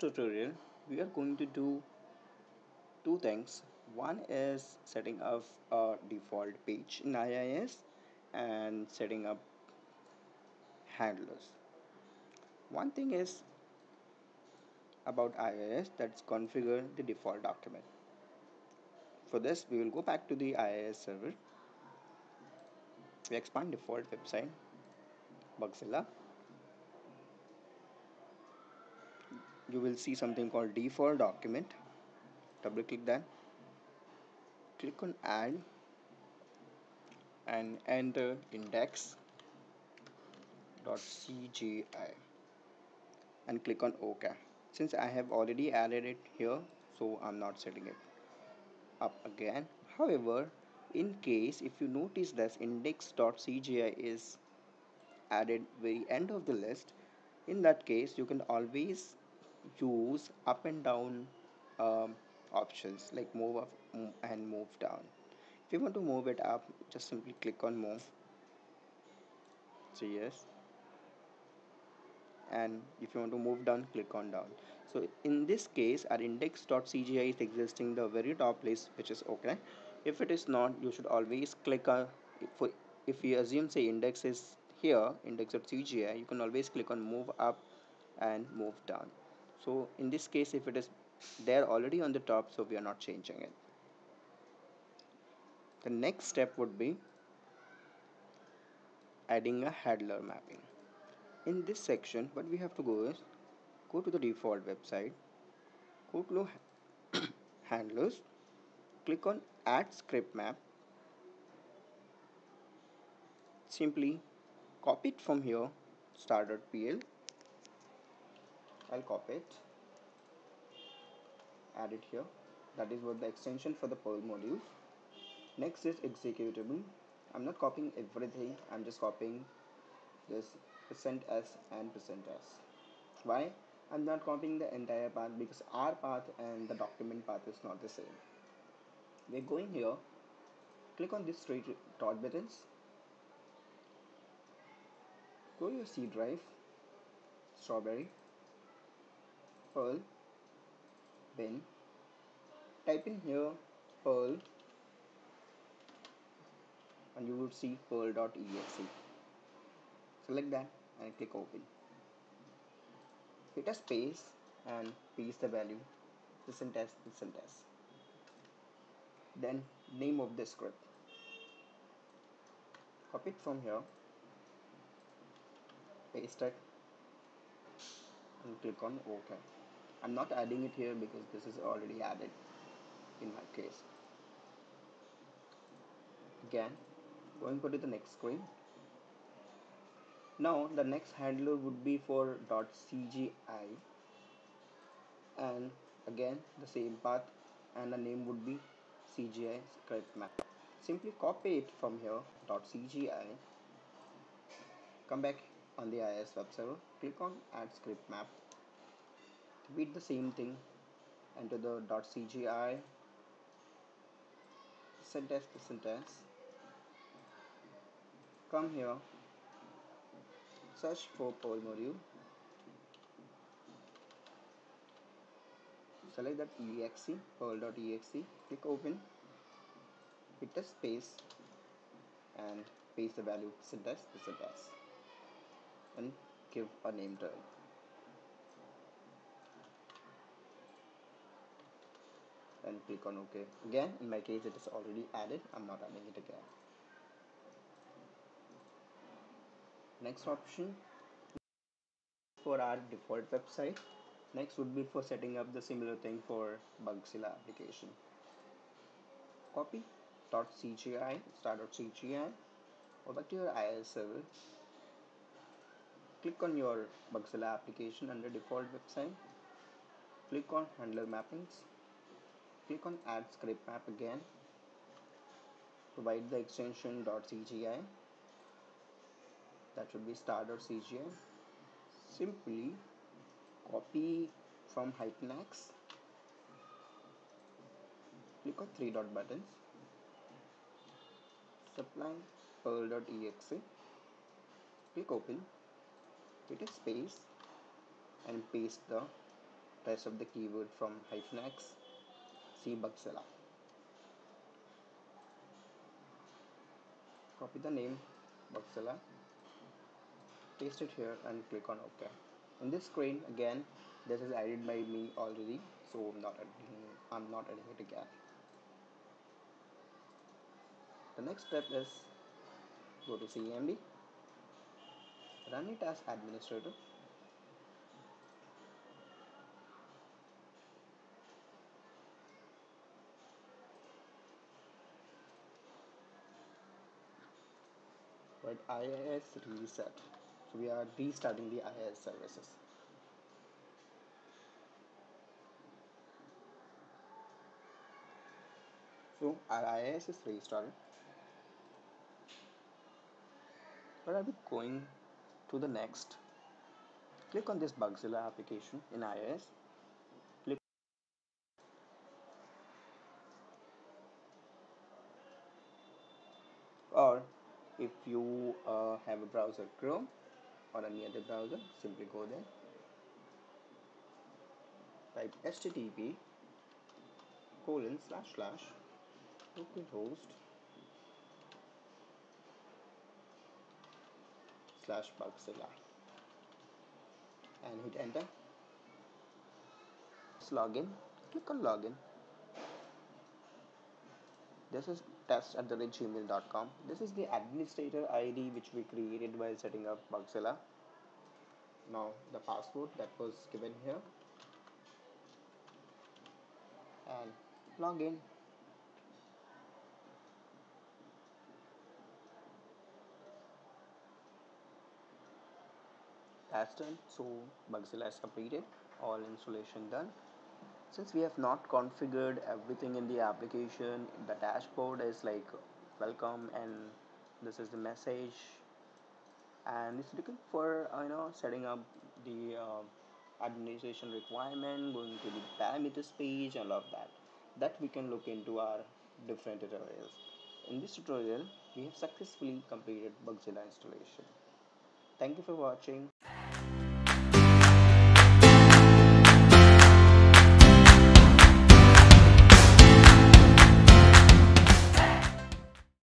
tutorial we are going to do two things. One is setting up a default page in IIS and setting up handlers. One thing is about IIS that's configure the default document. For this we will go back to the IIS server. We expand default website Bugzilla you will see something called default document. Double click that. Click on add and enter index dot index.cgi and click on OK. Since I have already added it here so I'm not setting it up again. However in case if you notice that index.cgi is added very end of the list in that case you can always use up and down um, options like move up and move down. If you want to move it up just simply click on move. So yes. And if you want to move down click on down. So in this case our index.cgi is existing the very top place which is okay. If it is not you should always click on if, if you assume say index is here index.cgi you can always click on move up and move down so in this case if it is there already on the top so we are not changing it. The next step would be adding a handler mapping. In this section what we have to go is go to the default website go to handlers click on add script map simply copy it from here star.pl I'll copy it. Add it here. That is what the extension for the Perl module. Next is executable. I'm not copying everything. I'm just copying this percent %s and percent %s. Why? I'm not copying the entire path because our path and the document path is not the same. We're going here. Click on these three dot buttons. Go to your C drive strawberry Perl bin type in here Perl and you would see perl.exe select that and click open. Hit a space and paste the value. Listen test listen test. Then name of the script. Copy it from here. Paste it and click on OK. I'm not adding it here because this is already added in my case. Again going to the next screen. Now the next handler would be for .cgi and again the same path and the name would be CGI script map. Simply copy it from here .cgi come back on the IIS web server click on add script map. Repeat the same thing. Enter the .cgi syntax to syntax. Come here. Search for Perl module. Select that exe perl.exe click open. Hit a space and paste the value syntax to syntax and give a name to it. And click on ok again in my case it is already added. I'm not adding it again. Next option for our default website. Next would be for setting up the similar thing for Bugzilla application. Copy .cgi star.cgi go back to your IIS server click on your Bugzilla application under default website. Click on handler mappings. Click on add script map again. Provide the extension .cgi that should be star.cgi simply copy from hyphen x click on three dot buttons. Sublime perl.exe click open hit a space and paste the rest of the keyword from hyphen x Bugzilla copy the name Bugzilla paste it here and click on OK. In this screen again this is added by me already so I'm not adding, I'm not editing it again. The next step is go to CMD run it as administrator. But IIS reset. So we are restarting the IIS services. So our IIS is restarted. But I'll be going to the next. Click on this Bugzilla application in IIS click. Or if you uh, have a browser Chrome or any other browser simply go there. Type http colon slash slash localhost slash bugzilla. And hit enter. Let's login click on login. This is test at the gmail.com this is the administrator id which we created while setting up bugzilla. Now the password that was given here. And login that's done so bugzilla is completed all installation done. Since we have not configured everything in the application the dashboard is like welcome and this is the message. And it's looking for you know setting up the uh, administration requirement going to the parameters page and all of that that we can look into our different tutorials. In this tutorial we have successfully completed bugzilla installation. Thank you for watching